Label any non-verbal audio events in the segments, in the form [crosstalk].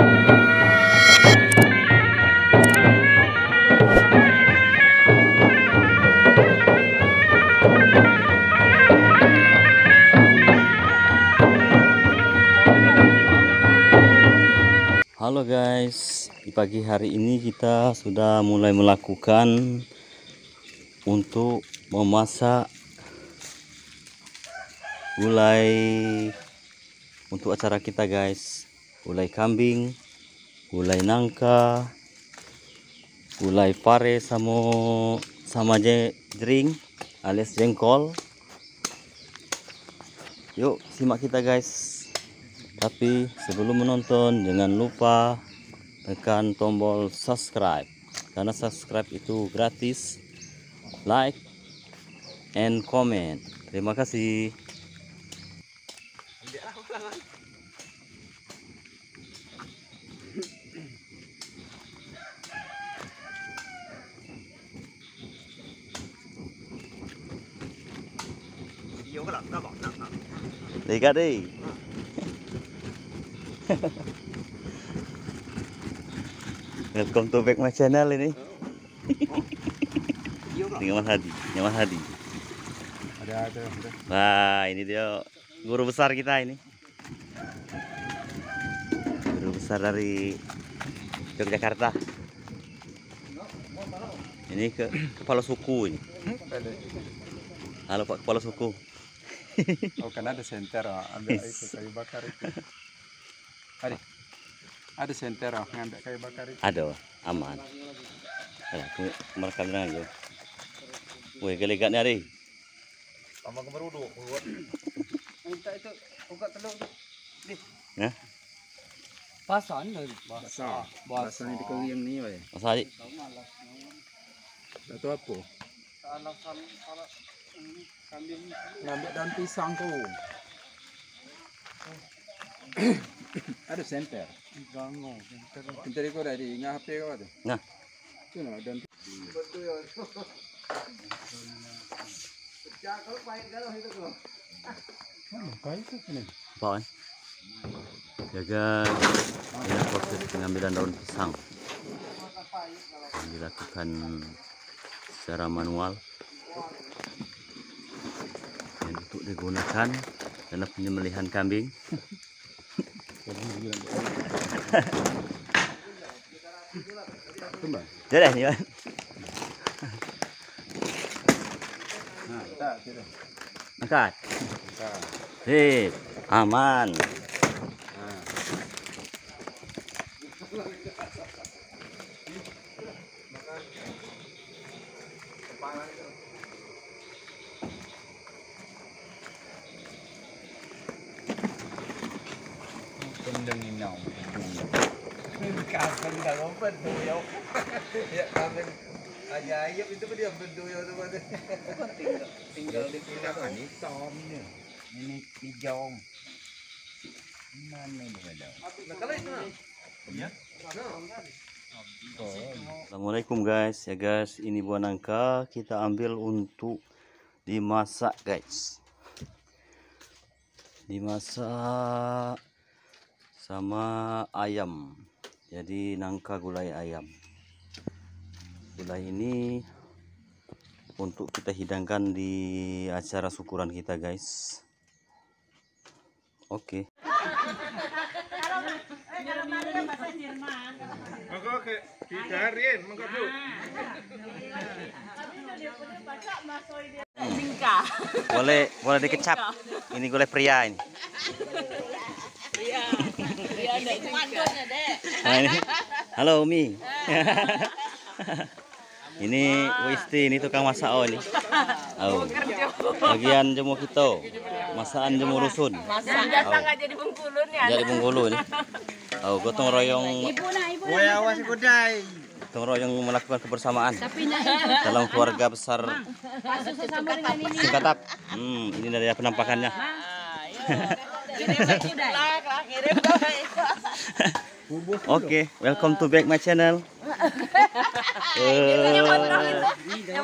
Halo guys, di pagi hari ini kita sudah mulai melakukan untuk memasak gulai untuk acara kita guys. Gulai kambing, gulai nangka, gulai pare sama sama je- jering alias jengkol. Yuk simak kita guys. Tapi sebelum menonton jangan lupa tekan tombol subscribe karena subscribe itu gratis. Like and comment. Terima kasih. Lihat deh. [laughs] Welcome to back my channel ini. Ini Mas Hadi, Mas Hadi. Ada ada. Wah, ini dia guru besar kita ini. Guru besar dari Yogyakarta. Ini ke kepala suku ini. Ada. Halo Pak kepala suku. Oh kan ada senter oh. ambil itu kayu bakar itu. Ada. Ada senter oh, ngambil kayu bakar itu. Ada, aman. Alah, aku merekam dengan yo. Woi, gelegat ni hari. Sama kemerudu buat. Minta itu buka telur tu. Nah, Pasan dari Basah. Basah ni dikali yang ni weh. Mas Hadi. Satu apa? Ngambil daun pisang tu. [coughs] ada senter. Gango. Pintar ko dari ngah HP ko ada. Nah, Tu na daun apaan? Jaga ini proses pengambilan daun pisang. Yang dilakukan secara manual. Dan untuk digunakan dalam penyembelihan kambing. Tumbang. Jadi ni tak tidak. Angkat. Sip. Aman. Kendeng inau. Kapan kalau berdoyo. Ya kapan ajaib itu dia berdoyo tu pada. Tinggal tinggal di Tidak ini tomnya. Ini hijau. Mana dia ada? Nah, kalau itu Assalamualaikum guys ya guys ini buah nangka kita ambil untuk dimasak guys dimasak sama ayam. Jadi nangka gulai ayam. Gulai ini untuk kita hidangkan di acara syukuran kita guys. Oke. Singka. boleh boleh dikecap. Ini gulai pria ini. Nah, ini. Halo Umi. [laughs] ini Wisti ini tukang masak oh ini. Oh. Bagian jemu kita. Masakan jemu rusun. Masa jasa nggak jadi Bengkulu nih. Jadi Bengkulu ini. Oh, gotong royong Woi awas kudai. gotong royong melakukan kebersamaan dalam keluarga besar Singkatap. Hmm, ini dari penampakannya. Oke, welcome to back my channel.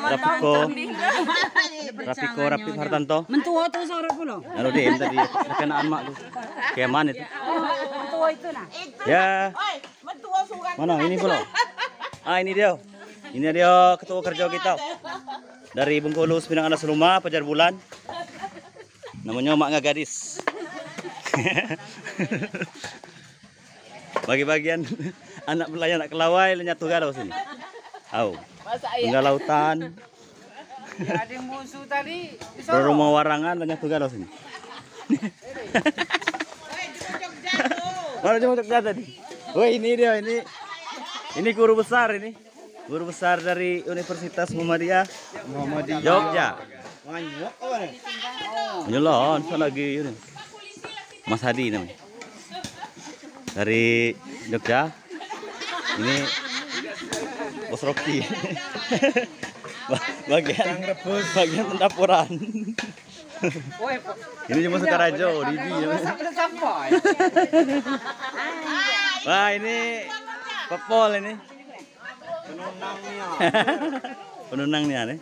Rapiko, Rapiko, Rapik Hartanto. Mentua tu sorot pula. Halo Dem tadi kenaan mak tu. Kayak mana itu? tua itu nah. Ya. Mentua. Mana ini pula? Ah ini dia. Ini dia ketua kerja kita. Dari Bengkulu Sepinang Anas Rumah Pajar Bulan. Namanya Mak Gadis. [laughs] Bagi bagian [laughs] anak pelayan anak kelawai lenyat galau sini. Au. Masa Tunggal lautan. Ada musuh tadi. Rumah warangan lenyat galau sini. [laughs] Mana cuma Jogja tadi? Woi ini dia ini. Ini guru besar ini. Guru besar dari Universitas Muhammadiyah Muhammadiyah. Jogja. Nyelon, sana lagi ini. Mas Hadi namanya. Dari Jogja. Ini Bos Rocky. Ba- [laughs] bagian bagian pendapuran. ini cuma Sukarajo, Didi. namanya. [laughs] sampai. Wah, ini Pepol ini. Penunangnya nih.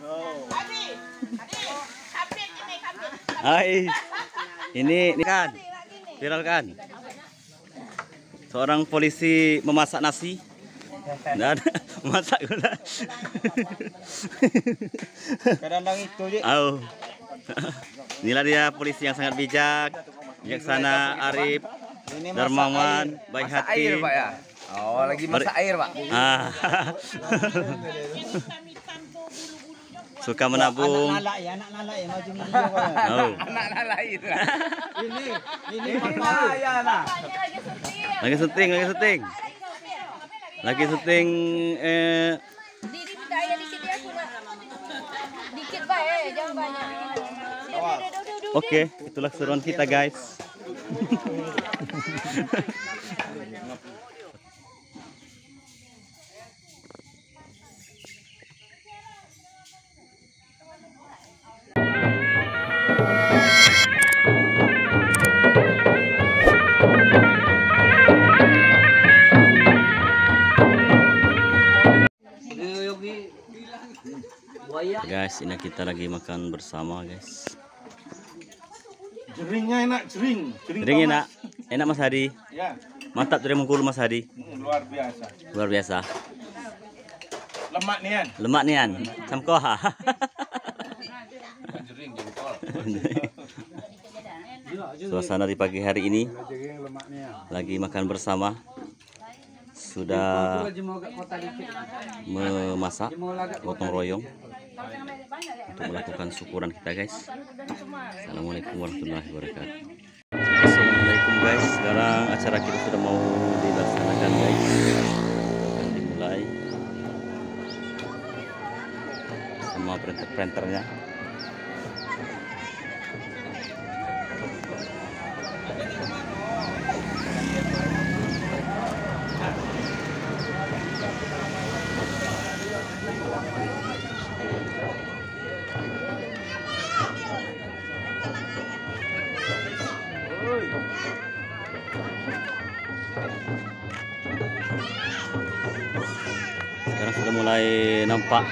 Hai. Ini ini kan viral kan. Seorang polisi memasak nasi. Dan masak gula. Kadang-kadang itu. Au. [laughs] Inilah dia polisi yang sangat bijak, bijaksana, arif, dermawan, baik hati. air pak ya. Oh lagi masak air pak. Ah. [laughs] Suka menabung. ya, anak nalak ya macam ni. [laughs] Oh. [laughs] Anak. Ini ini ya lah. Lagi syuting, lagi syuting. Lagi syuting eh dikit ya aku nak. Dikit baik, jangan banyak. Oke, itulah keseruan kita guys. [laughs] Guys, ini kita lagi makan bersama guys. Jeringnya enak, jering. Jering Ring Thomas. enak, enak Mas Hadi. Ya, Mantap dari Mengkulu Mas Hadi. hmm, luar biasa. Luar biasa. Lemak nih kan. Lemak nian, samkoha. [laughs] Suasana di pagi hari ini lagi makan bersama. Sudah memasak gotong royong untuk melakukan syukuran kita guys. Assalamualaikum warahmatullahi wabarakatuh. Assalamualaikum guys. Sekarang acara kita sudah mau dilaksanakan guys. Akan dimulai. Sama printer-printernya. Sekarang sudah mulai nampak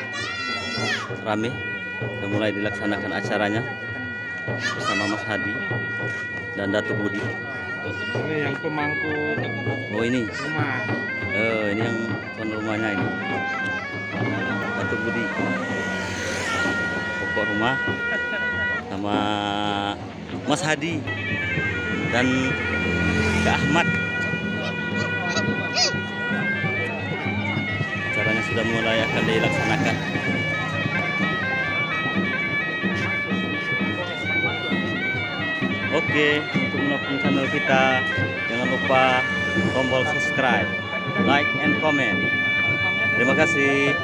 rame. Sudah mulai dilaksanakan acaranya bersama Mas Hadi dan Datu Budi. Ini yang pemangku Oh ini, rumah. eh ini yang tuan rumahnya ini. Datu Budi. Pokok rumah sama Mas Hadi dan Kak Ahmad. Sudah mulai akan dilaksanakan. Oke, untuk mendukung channel kita, jangan lupa tombol subscribe, like, and comment. Terima kasih.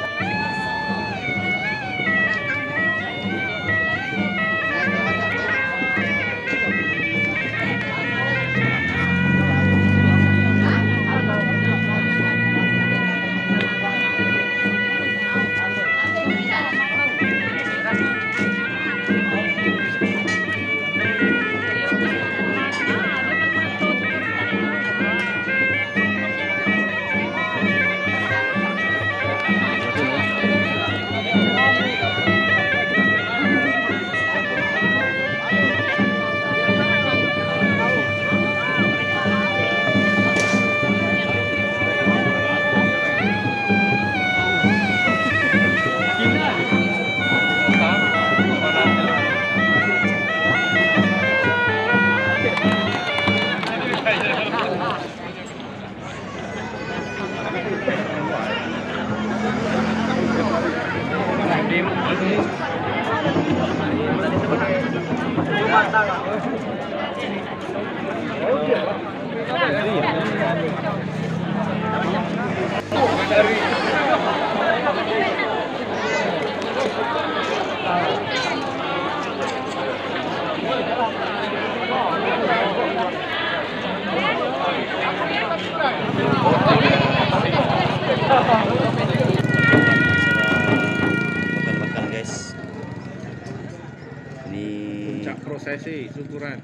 Prosesi syukuran.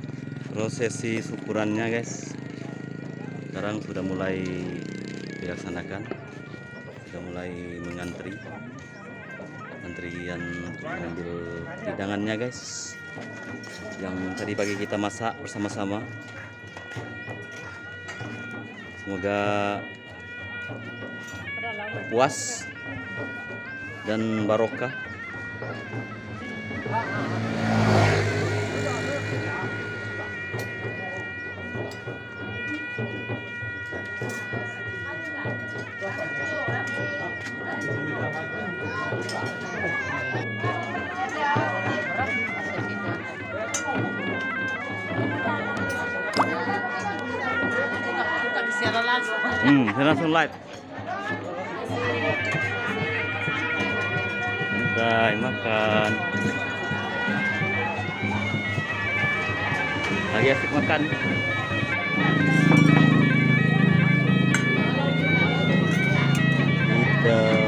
prosesi syukurannya guys. Sekarang sudah mulai dilaksanakan. Sudah mulai mengantri. Antrian untuk mengambil hidangannya guys. Yang tadi pagi kita masak bersama-sama. Semoga puas dan barokah Hmm, saya langsung live. Santai makan. Lagi asik makan. Kita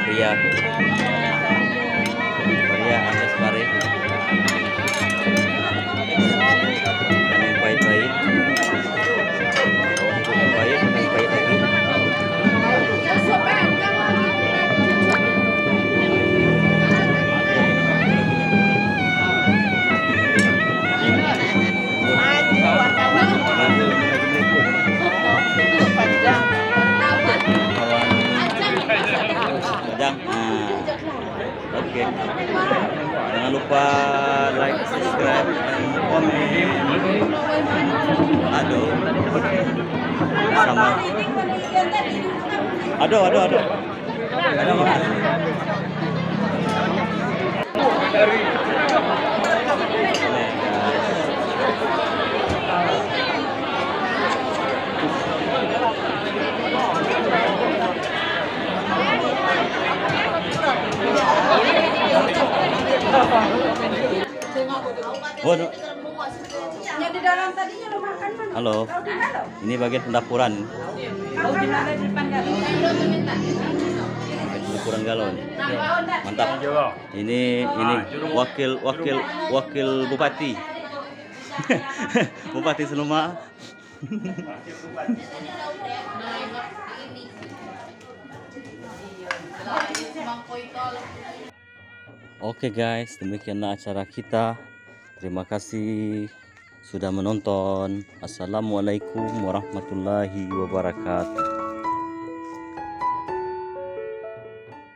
Makan gulai pria. Pria Oke. Jangan lupa like, subscribe, dan komen. Aduh. Sama. Aduh, aduh, aduh. Makan. Waduh. Yang di dalam tadinya lo makan mana? Halo. Ini bagian pendapuran. Di mana di depan kan? Bagian pendapuran galon. Mantap. Ini ini wakil wakil wakil bupati. [laughs] bupati Seluma. Oke guys, demikianlah acara kita. Terima kasih sudah menonton. Assalamualaikum warahmatullahi wabarakatuh.